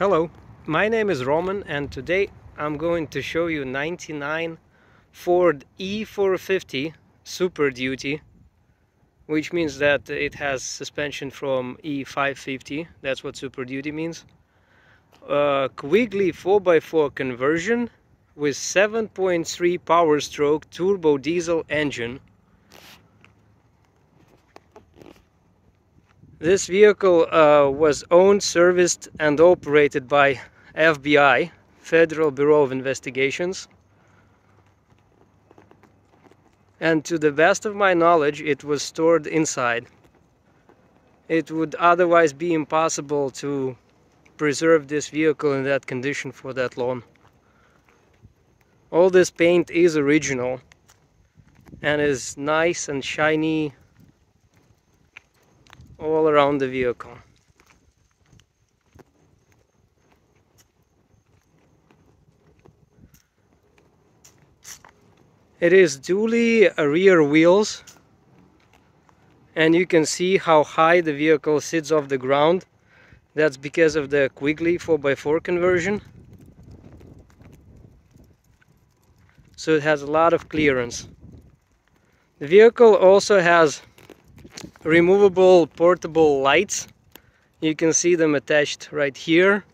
Hello, my name is Roman and today I'm going to show you 99 Ford E450 Super Duty which means that it has suspension from E550 that's what Super Duty means. Uh, Quigley 4x4 conversion with 7.3 power stroke turbo diesel engine This vehicle uh, was owned, serviced and operated by FBI, Federal Bureau of Investigations. And to the best of my knowledge, it was stored inside. It would otherwise be impossible to preserve this vehicle in that condition for that long. All this paint is original and is nice and shiny all around the vehicle. It is dually rear wheels and you can see how high the vehicle sits off the ground. That's because of the Quigley 4x4 conversion. So it has a lot of clearance. The vehicle also has removable portable lights. You can see them attached right here.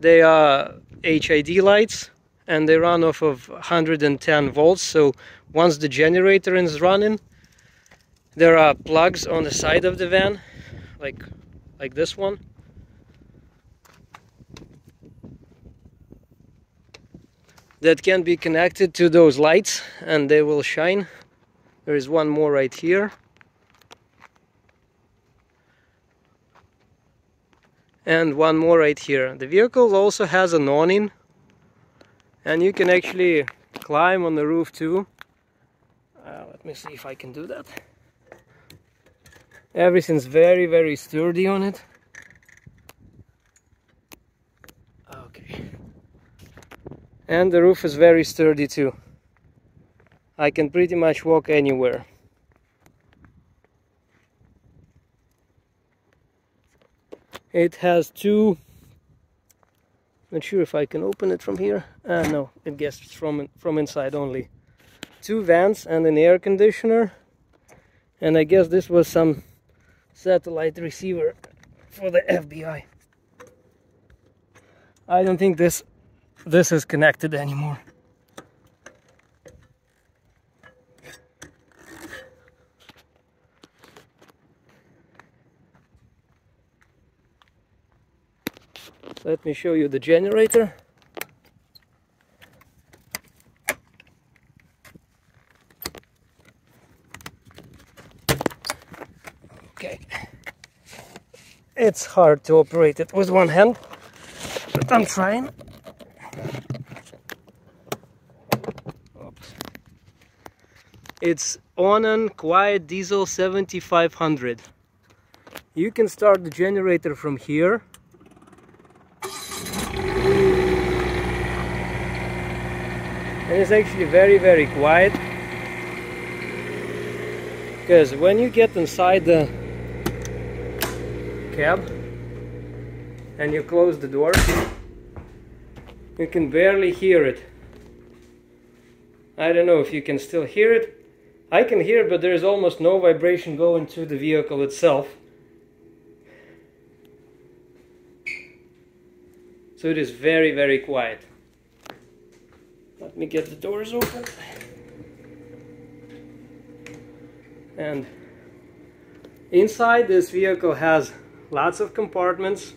They are HID lights and they run off of 110 volts. So once the generator is running there are plugs on the side of the van like like this one. That can be connected to those lights and they will shine. There is one more right here and one more right here. The vehicle also has an awning and you can actually climb on the roof too. Uh, let me see if I can do that. Everything's very very sturdy on it. Okay. And the roof is very sturdy too. I can pretty much walk anywhere. It has two, not sure if I can open it from here. Ah, no, it gets from, from inside only. Two vents and an air conditioner. And I guess this was some satellite receiver for the FBI. I don't think this this is connected anymore. Let me show you the generator. Okay. It's hard to operate it with one hand, but I'm trying. Oops. It's Onan Quiet Diesel 7500. You can start the generator from here and it's actually very very quiet. Because when you get inside the cab and you close the door you can barely hear it. I don't know if you can still hear it. I can hear it but there's almost no vibration going to the vehicle itself. So it is very very quiet let me get the doors open. And inside this vehicle has lots of compartments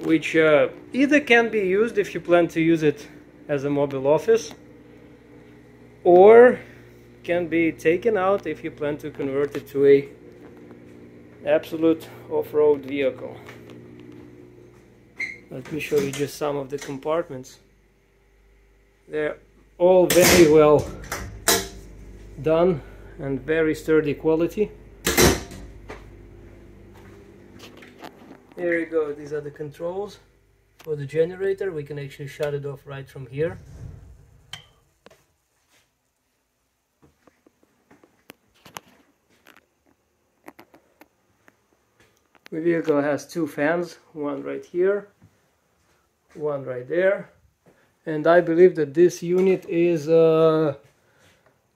which uh, either can be used if you plan to use it as a mobile office or can be taken out if you plan to convert it to a absolute off-road vehicle. Let me show you just some of the compartments. They're all very well done and very sturdy quality. There you go, these are the controls for the generator. We can actually shut it off right from here. The vehicle has two fans, one right here, one right there. And I believe that this unit is a uh,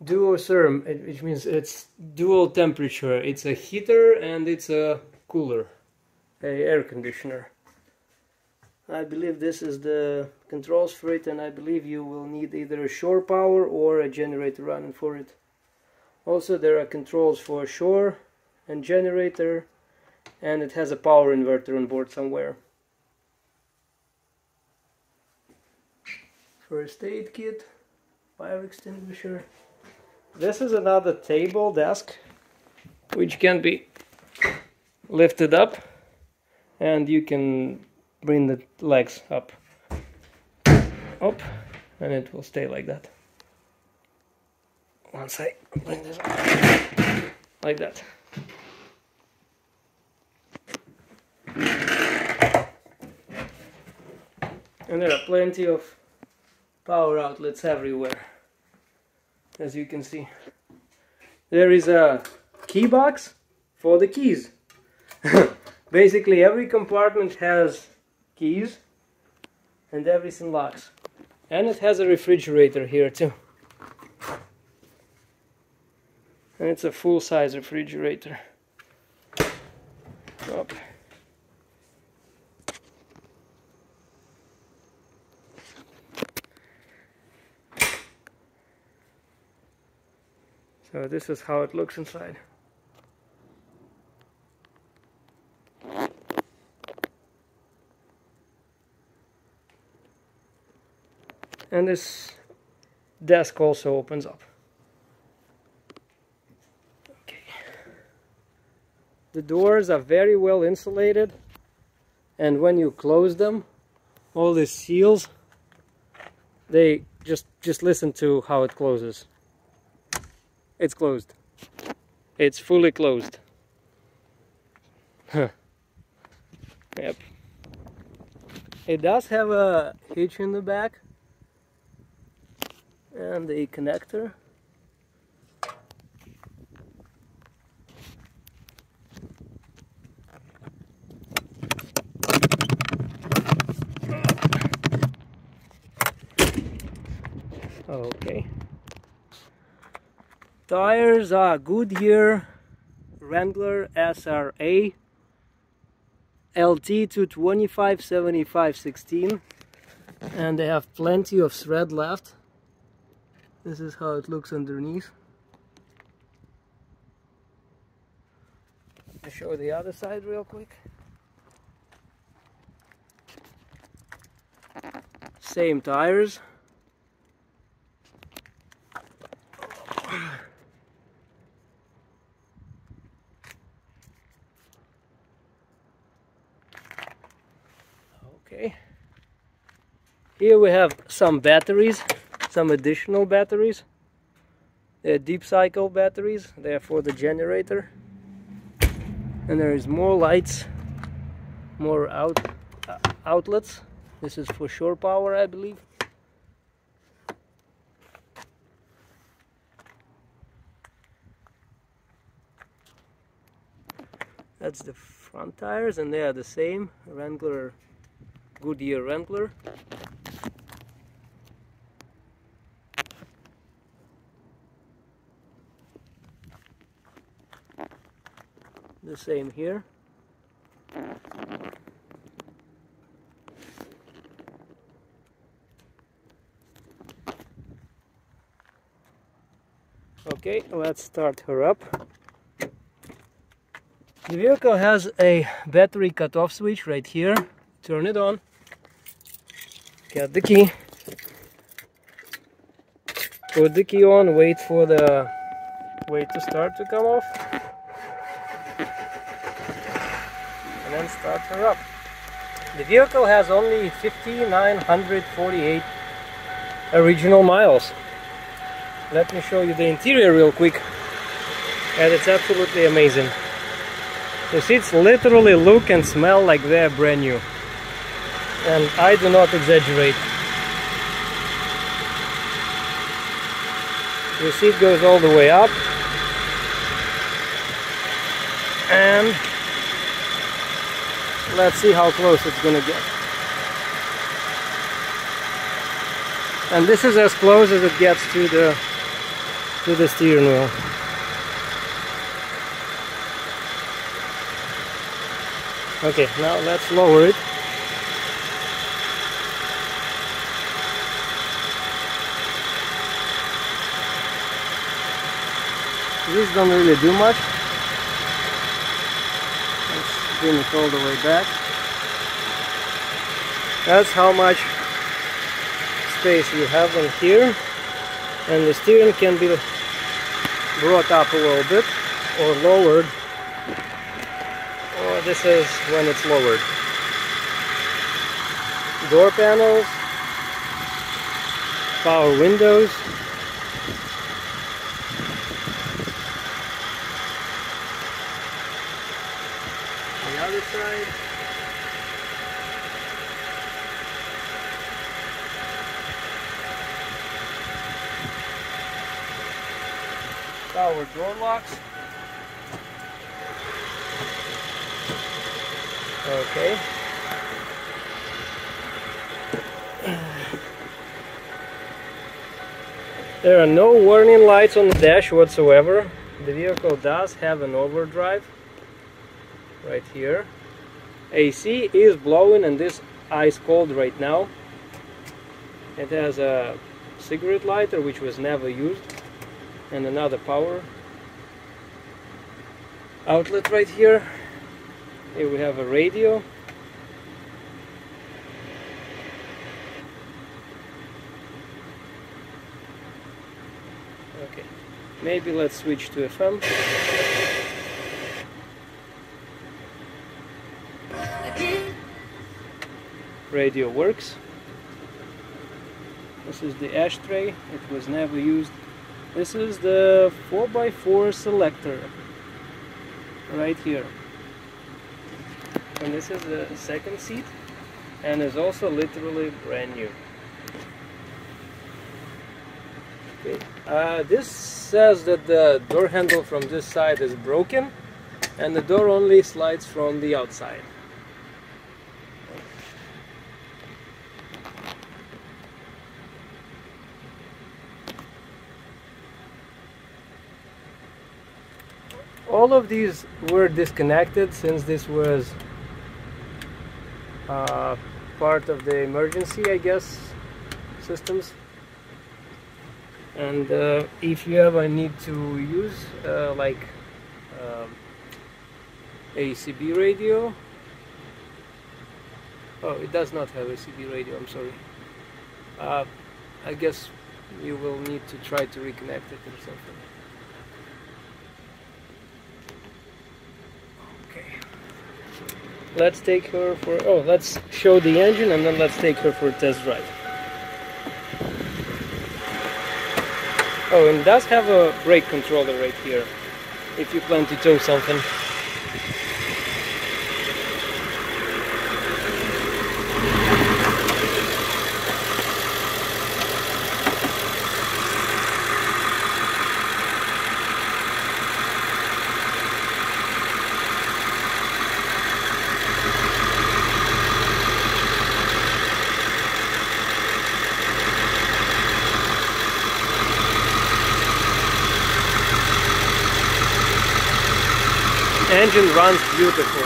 Duo-Therm, which means it's dual temperature. It's a heater and it's a cooler, a air conditioner. I believe this is the controls for it and I believe you will need either a shore power or a generator running for it. Also there are controls for shore and generator and it has a power inverter on board somewhere. First aid kit, fire extinguisher. This is another table desk which can be lifted up and you can bring the legs up. Up and it will stay like that. Once I bring this up like that. And there are plenty of power outlets everywhere as you can see. There is a key box for the keys. Basically every compartment has keys and everything locks and it has a refrigerator here too. And it's a full-size refrigerator. Up. So this is how it looks inside. and this desk also opens up. Okay. The doors are very well insulated and when you close them all these seals they just just listen to how it closes. It's closed. It's fully closed. Huh. Yep. It does have a hitch in the back and a connector okay tires are Goodyear Wrangler SRA LT to 25 75 16 and they have plenty of thread left this is how it looks underneath. I'll show the other side real quick. Same tires. Okay. Here we have some batteries some additional batteries. They're deep cycle batteries, they're for the generator. And there is more lights, more out uh, outlets. This is for shore power, I believe. That's the front tires and they are the same Wrangler Goodyear Wrangler the same here. Okay, let's start her up. The vehicle has a battery cut-off switch right here. Turn it on. Get the key. Put the key on, wait for the wait to start to come off. and then start her up. The vehicle has only 5,948 original miles. Let me show you the interior real quick. And it's absolutely amazing. The seats literally look and smell like they're brand new. And I do not exaggerate. The seat goes all the way up. And let's see how close it's gonna get. And this is as close as it gets to the to the steering wheel. Okay, now let's lower it. These don't really do much. Let's bring it all the way back. That's how much space you have on here. And the steering can be brought up a little bit or lowered. Or this is when it's lowered. Door panels, power windows, the other side. Power door locks. Okay. There are no warning lights on the dash whatsoever. The vehicle does have an overdrive right here. AC is blowing and this ice cold right now. It has a cigarette lighter which was never used and another power outlet right here. Here we have a radio. Okay, maybe let's switch to FM. radio works. This is the ashtray, it was never used. This is the 4x4 selector right here. And this is the second seat and is also literally brand new. Okay. Uh, this says that the door handle from this side is broken and the door only slides from the outside. All of these were disconnected since this was uh, part of the emergency I guess systems. And uh, if you ever need to use uh, like um, a CB radio. Oh it does not have a CB radio I'm sorry. Uh, I guess you will need to try to reconnect it or something let's take her for oh let's show the engine and then let's take her for a test drive. Oh and does have a brake controller right here if you plan to tow something engine runs beautiful.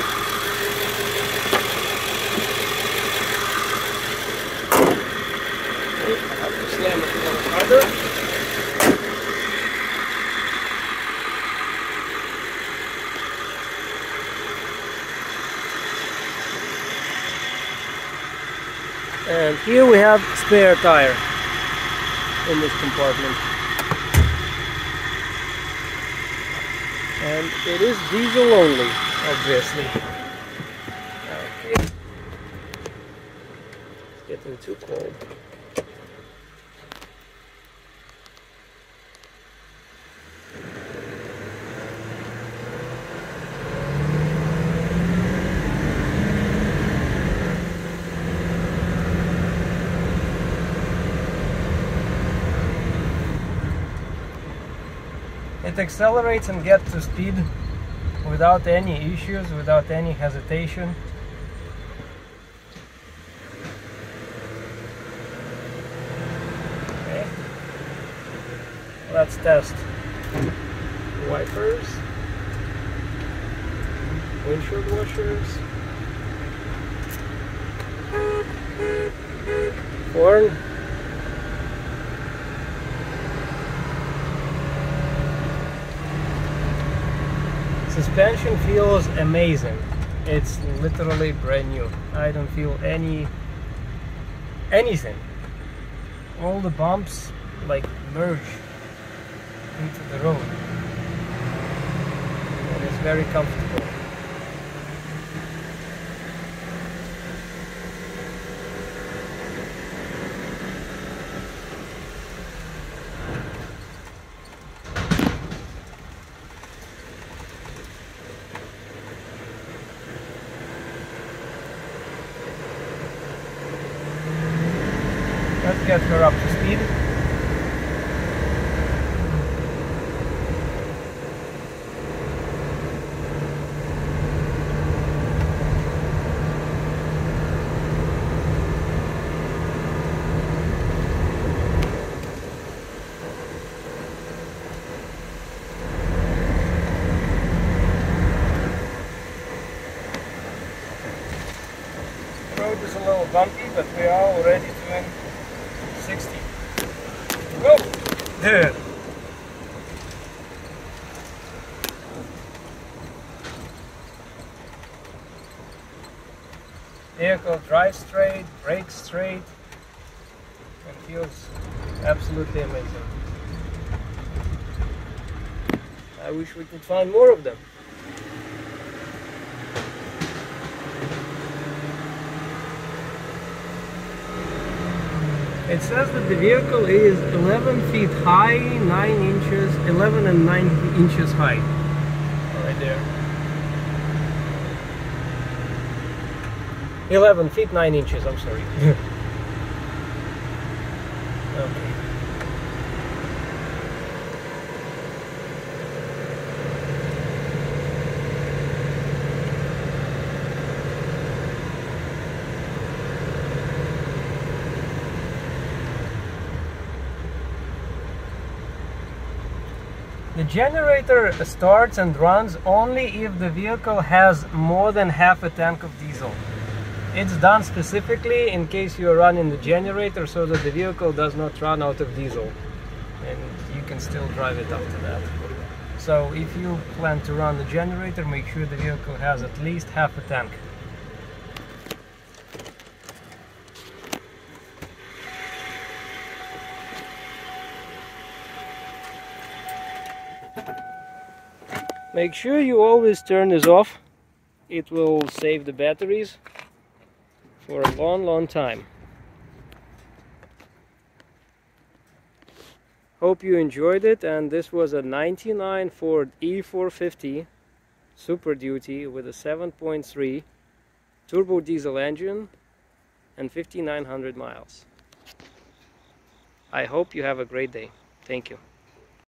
And here we have spare tire in this compartment. And it is diesel only. Obviously. Okay. It's getting too cold it accelerates and gets to speed without any issues, without any hesitation. Okay. Let's test wipers, windshield washers, horn. Suspension feels amazing. It's literally brand new. I don't feel any anything. All the bumps like merge into the road. And it's very comfortable Let's get her up to speed. Road is a little bumpy, but we are already doing 60. Go! There. Vehicle drives straight, brakes straight, and feels absolutely amazing. I wish we could find more of them. It says that the vehicle is 11 feet high, 9 inches, 11 and 9 inches high. Right there. 11 feet, 9 inches, I'm sorry. okay. The generator starts and runs only if the vehicle has more than half a tank of diesel. It's done specifically in case you are running the generator so that the vehicle does not run out of diesel and you can still drive it after that. So if you plan to run the generator, make sure the vehicle has at least half a tank. Make sure you always turn this off. It will save the batteries for a long, long time. Hope you enjoyed it and this was a 99 Ford E450 Super Duty with a 7.3 turbo diesel engine and 5900 miles. I hope you have a great day. Thank you.